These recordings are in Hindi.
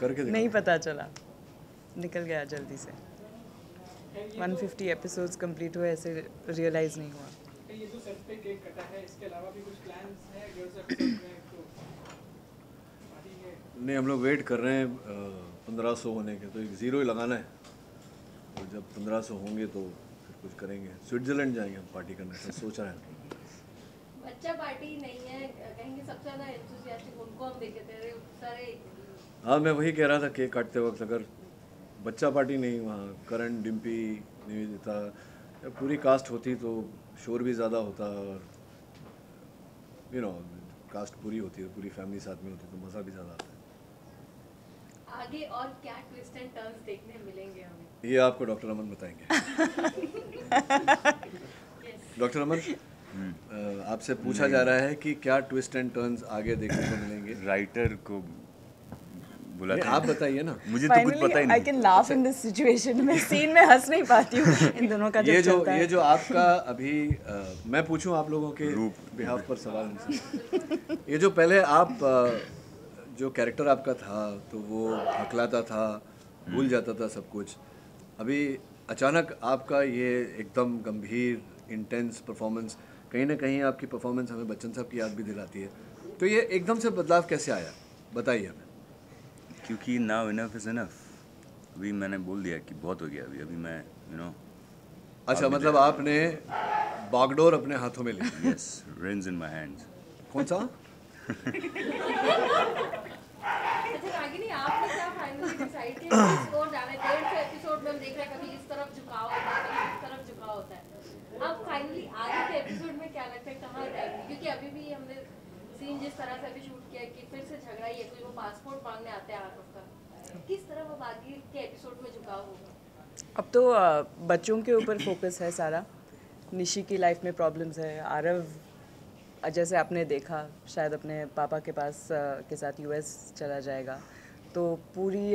करके। नहीं पता चला। निकल गया जल्दी से। 150 एपिसोड्स कंप्लीट हुए ऐसे रियलाइज़ नहीं हुआ। ये तो सेट पे केक कटा है इसके अलावा भी कुछ प्लान्स हैं? तो नहीं हम लोग वेट कर रहे हैं पंद्रह सौ होने के तो एक ज़ीरो ही लगाना है। और जब पंद्रह सौ होंगे तो फिर कुछ करेंगे। स्विट्ज़रलैंड जाएँगे हम पार्टी करने ऐसा सोच रहे हैं। बच्चा पार्टी नहीं है कहेंगे सबसे ज़्यादा एंथुसियास्टिक उनको हम देखे थे। सारे हाँ मैं वही कह रहा था केक काटते वक्त अगर बच्चा पार्टी नहीं वहाँ करण डिम्पी निवेदिता या पूरी कास्ट होती तो शोर भी ज़्यादा होता और यू नो कास्ट पूरी होती है पूरी फैमिली साथ में होती तो मज़ा भी ज़्यादा आता है। आगे और क्या ट्विस्ट एंड टर्न्स देखने मिलेंगे हमें? ये आपको डॉक्टर अमन बताएँगे। डॉक्टर अमन आपसे पूछा जा रहा है कि क्या ट्विस्ट एंड टर्न्स आगे देखने को मिलेंगे? राइटर को बुलाते आप बताइए ना। मुझे तो कुछ पता ही नहीं। I can laugh in this situation मैं सीन में हंस नहीं पाती हूँ। इन दोनों का ये जो चलता ये जो आपका अभी अ, मैं पूछूँ आप लोगों के बिहाफ पर सवाल उनसे? ये जो पहले आप जो कैरेक्टर आपका था तो वो हकलाता था भूल जाता था सब कुछ। अभी अचानक आपका ये एकदम गंभीर इंटेंस परफॉर्मेंस कहीं ना कहीं आपकी परफॉर्मेंस हमें बच्चन साहब की याद भी दिलाती है। तो ये एकदम से बदलाव कैसे आया? बताइए हमें। क्योंकि नाउ इनफ इज़ इनफ अभी मैंने बोल दिया कि बहुत हो गया अभी अभी मैं यू you नो know, अच्छा मतलब आपने बागडोर अपने हाथों में ली। Yes reins in my hands कौन सा? अच्छा रागिनी आपने फाइनली डिसाइड किया कि इसको जाने डेढ़ सौ एपिसोड में हम देख रहे हैं कभी इस तरफ़ झुकाव होता है कभी इस तरफ़ झुकाव होता है। अब फाइनली आगे के एपिसोड में क्या लगता है कहाँ जाएगी? क्योंकि अभी भी हमने सीन जिस तरह से अभी शूट किया कि फिर से झगड़ा ही है कोई वो पासपोर्ट मांगने आते हैं आरफ का। किस तरह अब आगे के एपिसोड में झुकाव होगा? अब तो बच्चों के ऊपर फोकस है सारा। निशी की लाइफ में प्रॉब्लम्स है आरव जैसे आपने देखा शायद अपने पापा के पास के साथ यूएस चला जाएगा। तो पूरी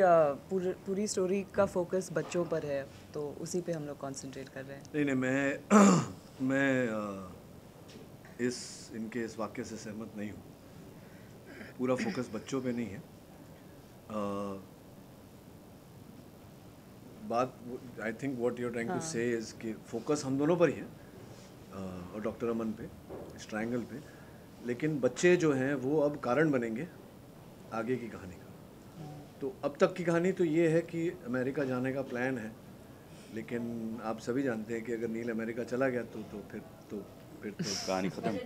पूरी पूरी स्टोरी का फोकस बच्चों पर है तो उसी पे हम लोग कंसंट्रेट कर रहे हैं। नहीं नहीं मैं मैं इस इनके इस वाक्य से सहमत नहीं हूँ। पूरा फोकस बच्चों पे नहीं है। अ, बात I think what you're trying to say is कि फोकस हम दोनों पर ही है और डॉक्टर अमन पे इस ट्रायंगल पे। लेकिन बच्चे जो हैं वो अब कारण बनेंगे आगे की कहानी का। तो अब तक की कहानी तो ये है कि अमेरिका जाने का प्लान है लेकिन आप सभी जानते हैं कि अगर नील अमेरिका चला गया तो तो फिर तो फिर तो कहानी खत्म।